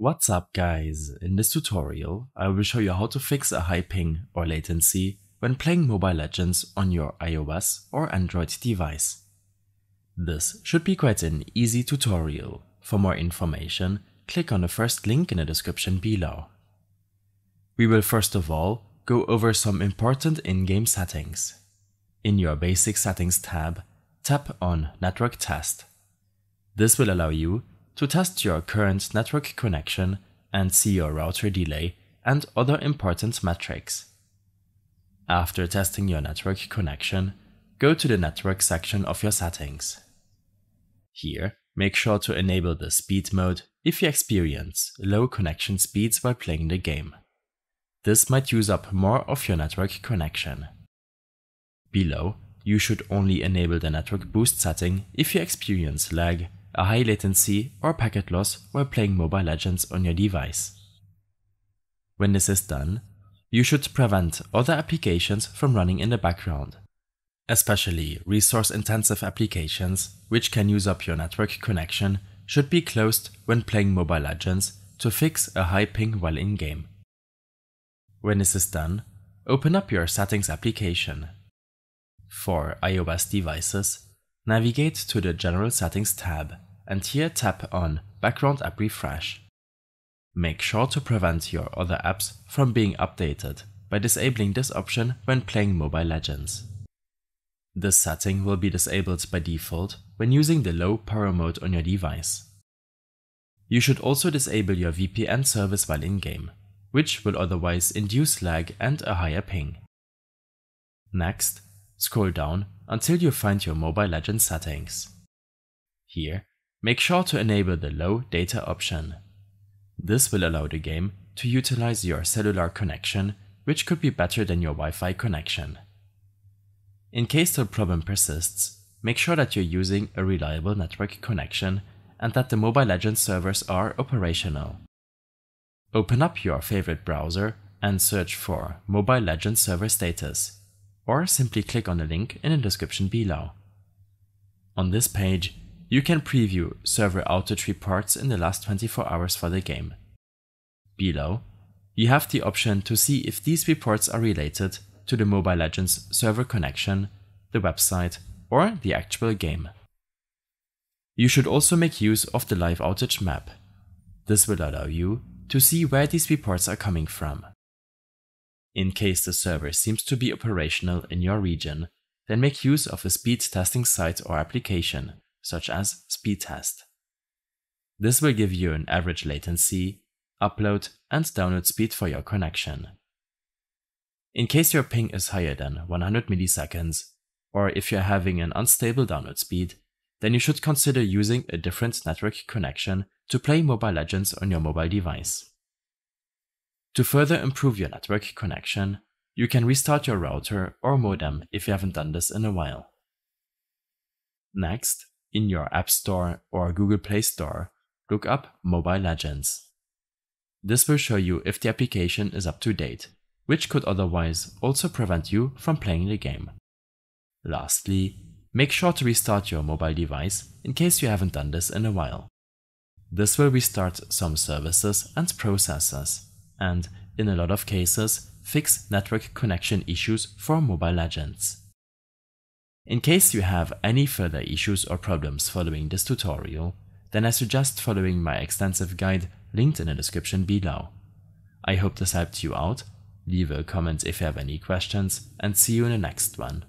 What's up guys, in this tutorial I will show you how to fix a high ping or latency when playing Mobile Legends on your iOS or Android device. This should be quite an easy tutorial. For more information, click on the first link in the description below. We will first of all go over some important in-game settings. In your Basic Settings tab, tap on Network Test. This will allow you to test your current network connection and see your router delay and other important metrics. After testing your network connection, go to the network section of your settings. Here, make sure to enable the speed mode if you experience low connection speeds while playing the game. This might use up more of your network connection. Below, you should only enable the network boost setting if you experience lag a high latency or packet loss while playing Mobile Legends on your device. When this is done, you should prevent other applications from running in the background, especially resource-intensive applications which can use up your network connection should be closed when playing Mobile Legends to fix a high ping while in-game. When this is done, open up your Settings application. For iOS devices, Navigate to the General Settings tab and here tap on Background App Refresh. Make sure to prevent your other apps from being updated by disabling this option when playing Mobile Legends. This setting will be disabled by default when using the low power mode on your device. You should also disable your VPN service while in-game, which will otherwise induce lag and a higher ping. Next, scroll down until you find your Mobile Legends settings. Here, make sure to enable the low data option. This will allow the game to utilize your cellular connection, which could be better than your Wi-Fi connection. In case the problem persists, make sure that you're using a reliable network connection and that the Mobile Legends servers are operational. Open up your favorite browser and search for Mobile Legends server status or simply click on the link in the description below. On this page, you can preview server outage reports in the last 24 hours for the game. Below, you have the option to see if these reports are related to the Mobile Legends server connection, the website, or the actual game. You should also make use of the live outage map. This will allow you to see where these reports are coming from. In case the server seems to be operational in your region, then make use of a speed testing site or application, such as Speedtest. This will give you an average latency, upload and download speed for your connection. In case your ping is higher than 100 milliseconds, or if you're having an unstable download speed, then you should consider using a different network connection to play Mobile Legends on your mobile device. To further improve your network connection, you can restart your router or modem if you haven't done this in a while. Next, in your App Store or Google Play Store, look up Mobile Legends. This will show you if the application is up to date, which could otherwise also prevent you from playing the game. Lastly, make sure to restart your mobile device in case you haven't done this in a while. This will restart some services and processes and, in a lot of cases, fix network connection issues for Mobile Legends. In case you have any further issues or problems following this tutorial, then I suggest following my extensive guide linked in the description below. I hope this helped you out, leave a comment if you have any questions, and see you in the next one.